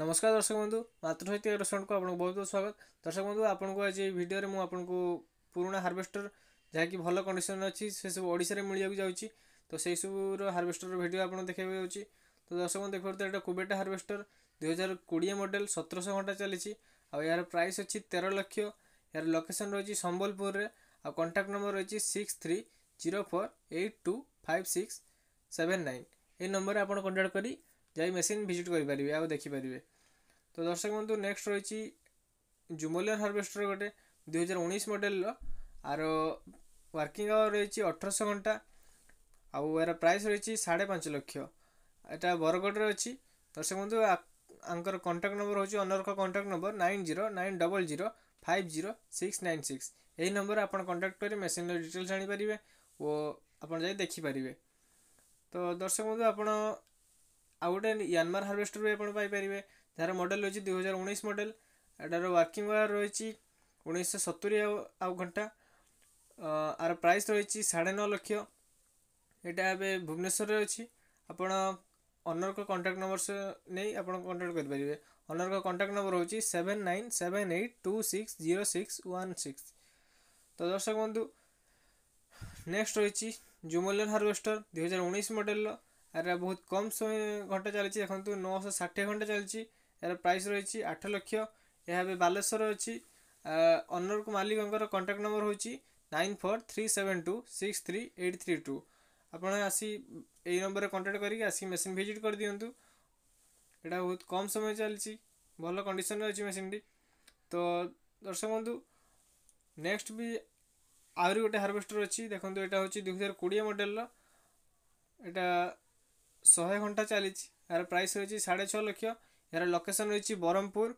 ନମସ୍କାର ଦର୍ଶକ ବନ୍ଧୁ ମାତୃଶକ୍ତି ରେଷ୍ଟୁରାଣ୍ଟକୁ ଆପଣଙ୍କୁ ବହୁତ ବହୁତ ସ୍ୱାଗତ ଦର୍ଶକ ବନ୍ଧୁ ଆପଣଙ୍କୁ ଆଜି ଏହି ଭିଡ଼ିଓରେ ମୁଁ ଆପଣଙ୍କୁ ପୁରୁଣା ହାର୍ଭେଷ୍ଟର ଯାହାକି ଭଲ କଣ୍ଡିସନରେ ଅଛି ସେସବୁ ଓଡ଼ିଶାରେ ମିଳିବାକୁ ଯାଉଛି ତ ସେହିସବୁର ହାର୍ଭେଷ୍ଟର ଭିଡ଼ିଓ ଆପଣଙ୍କୁ ଦେଖାଇବାକୁ ଯାଉଛି ତ ଦର୍ଶକ ବନ୍ଧୁ ଦେଖନ୍ତୁ ଏଇଟା କୁବେଟା ହାର୍ଭେଷ୍ଟର ଦୁଇହଜାର କୋଡ଼ିଏ ମଡ଼େଲ୍ ସତରଶହ ଘଣ୍ଟା ଚାଲିଛି ଆଉ ଏହାର ପ୍ରାଇସ୍ ଅଛି ତେର ଲକ୍ଷ ଏହାର ଲୋକେସନ୍ ରହିଛି ସମ୍ବଲପୁରରେ ଆଉ କଣ୍ଟାକ୍ଟ ନମ୍ବର ରହିଛି six three zero four eight two five six seven nine ଏହି ନମ୍ବରରେ ଆପଣ କଣ୍ଟାକ୍ଟ କରି যাই মেসিন ভিজিট କରିପାରିବେ ଆଉ ଦେଖିପାରିବେ ତ ଦର୍ଶକ ବନ୍ଧୁ ନେକ୍ସଟ ରହିଛି ଜୁମୋଲିୟର ହାର୍ଭେଷ୍ଟର ଗୋଟେ ଦୁଇହଜାର ଉଣେଇଶ ମଡ଼େଲର ଆର ୱାର୍କିଂ ଆୱାର ରହିଛି ଅଠରଶହ ଘଣ୍ଟା ଆଉ ଏହାର ପ୍ରାଇସ୍ ରହିଛି ସାଢ଼େ ପାଞ୍ଚ ଲକ୍ଷ ଏଇଟା ବରଗଡ଼ରେ ଅଛି ଦର୍ଶକ ବନ୍ଧୁ ଆଙ୍କର କଣ୍ଟାକ୍ଟ ନମ୍ବର ହେଉଛି ଅନର୍କ contact number nine zero nine double zero five zero six nine six ଏହି ନମ୍ବରରେ ଆପଣ କଣ୍ଟାକ୍ଟ କରି ମେସିନ୍ର ଡିଟେଲ୍ସ ଜାଣିପାରିବେ ଓ ଆପଣ ଯାଇ ଦେଖିପାରିବେ ତ ଦର୍ଶକ ବନ୍ଧୁ ଆପଣ ଆଉ ଗୋଟେ ୟାନମାର ହାରଭେଷ୍ଟର ବି ଆପଣ ପାଇପାରିବେ ଯାହାର ମଡ଼େଲ୍ ରହିଛି ଦୁଇହଜାର ଉଣେଇଶ ମଡ଼େଲ୍ ଏଟାର ୱାର୍କିଂ ଆୱାର୍ ରହିଛି ଉଣେଇଶହ ସତୁରି ଆଉ ଆଉ ଘଣ୍ଟା ଆର ପ୍ରାଇସ୍ ରହିଛି ସାଢ଼େ ନଅ ଲକ୍ଷ ଏଇଟା ଏବେ ଭୁବନେଶ୍ୱରରେ ଅଛି ଆପଣ ଅନର୍କ କଣ୍ଟାକ୍ଟ ନମ୍ବର ନେଇ ଆପଣ କଣ୍ଟାକ୍ଟ କରିପାରିବେ ଅନର୍କ କଣ୍ଟାକ୍ଟ ନମ୍ବର ହେଉଛି seven nine seven eight two six zero six one six ତ ଦର୍ଶକ ବନ୍ଧୁ ନେକ୍ସଟ ରହିଛି ଜୁମୋଲିୟନ୍ ହାର୍ଭେଷ୍ଟର ଦୁଇହଜାର ଉଣେଇଶ ମଡ଼େଲର ଏହାର ବହୁତ କମ୍ ସମୟ ଘଣ୍ଟା ଚାଲିଛି ଦେଖନ୍ତୁ ନଅଶହ ଷାଠିଏ ଘଣ୍ଟା ଚାଲିଛି ଏହାର ପ୍ରାଇସ୍ ରହିଛି ଆଠ ଲକ୍ଷ ଏହା ଏବେ ବାଲେଶ୍ୱର ଅଛି ଅନର୍କୁ ମାଲିକଙ୍କର କଣ୍ଟାକ୍ଟ ନମ୍ବର ହେଉଛି nine four three seven two six three eight three two ଆପଣ ଆସି ଏଇ ନମ୍ବରରେ କଣ୍ଟାକ୍ଟ କରିକି ଆସିକି ମେସିନ୍ ଭିଜିଟ୍ କରିଦିଅନ୍ତୁ ଏଇଟା ବହୁତ କମ୍ ସମୟ ଚାଲିଛି ଭଲ କଣ୍ଡିସନରେ ଅଛି ମେସିନ୍ଟି ତ ଦର୍ଶକ ବନ୍ଧୁ ନେକ୍ସଟ ବି ଆହୁରି ଗୋଟେ ହାର୍ଭେଷ୍ଟର ଅଛି ଦେଖନ୍ତୁ ଏଇଟା ହେଉଛି ଦୁଇହଜାର କୋଡ଼ିଏ ମଡ଼େଲର ଏଇଟା ଶହେ ଘଣ୍ଟା ଚାଲିଛି ଏହାର ପ୍ରାଇସ୍ ରହିଛି ସାଢ଼େ ଛଅ ଲକ୍ଷ ଏହାର ଲୋକେସନ୍ ରହିଛି ବ୍ରହ୍ମପୁର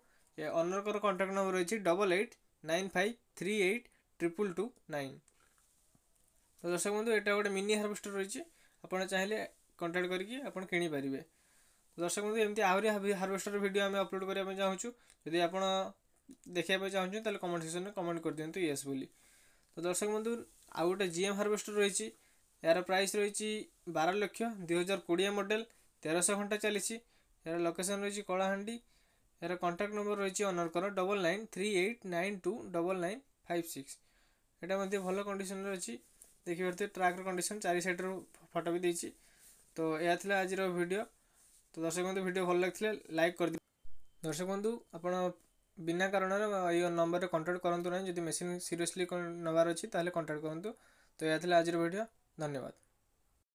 ଅନର୍କର କଣ୍ଟାକ୍ଟ ନମ୍ବର ରହିଛି double eight nine five three eight triple two nine ତ ଦର୍ଶକ ବନ୍ଧୁ ଏଇଟା ଗୋଟେ ମିନି ହାର୍ଭେଷ୍ଟର ରହିଛି ଆପଣ ଚାହିଁଲେ କଣ୍ଟାକ୍ଟ କରିକି ଆପଣ କିଣିପାରିବେ ଦର୍ଶକ ବନ୍ଧୁ ଏମିତି ଆହୁରି ହାର୍ଭେଷ୍ଟର ଭିଡ଼ିଓ ଆମେ ଅପଲୋଡ଼ କରିବା ପାଇଁ ଚାହୁଁଛୁ ଯଦି ଆପଣ ଦେଖିବା ପାଇଁ ଚାହୁଁଛନ୍ତି ତାହେଲେ କମେଣ୍ଟ ସେକ୍ସନରେ କମେଣ୍ଟ କରିଦିଅନ୍ତୁ ୟେସ୍ ବୋଲି ତ ଦର୍ଶକ ବନ୍ଧୁ ଆଉ ଗୋଟେ ଜି ଏମ୍ ହାର୍ଭେଷ୍ଟର ରହିଛି ଏହାର ପ୍ରାଇସ୍ ରହିଛି ବାର ଲକ୍ଷ ଦୁଇହଜାର କୋଡ଼ିଏ ମଡ଼େଲ୍ ତେରଶହ ଘଣ୍ଟା ଚାଲିଛି ଏହାର ଲୋକେସନ୍ ରହିଛି କଳାହାଣ୍ଡି ଏହାର କଣ୍ଟାକ୍ଟ ନମ୍ବର ରହିଛି ଅନର୍କର double nine three eight nine two double nine five six ଏଇଟା ମଧ୍ୟ ଭଲ କଣ୍ଡିସନ୍ରେ ଅଛି ଦେଖିପାରୁଥିବେ ଟ୍ରାକ୍ର କଣ୍ଡିସନ୍ ଚାରି ସାଇଡ଼୍ରୁ ଫଟୋ ବି ଦେଇଛି ତ ଏହା ଥିଲା ଆଜିର ଭିଡ଼ିଓ ତ ଦର୍ଶକ ବନ୍ଧୁ ଭିଡ଼ିଓ ଭଲ ଲାଗିଥିଲେ ଲାଇକ୍ କରିଦିଅ ଦର୍ଶକ ବନ୍ଧୁ ଆପଣ ବିନା କାରଣରେ ଏଇ ନମ୍ବରରେ କଣ୍ଟାକ୍ଟ କରନ୍ତୁ ନାହିଁ ଯଦି ମେସିନ୍ ସିରିୟସଲି ନେବାର ଅଛି ତାହେଲେ କଣ୍ଟାକ୍ଟ କରନ୍ତୁ ତ ଏହା ଥିଲା ଆଜିର ଭିଡ଼ିଓ धन्यवाद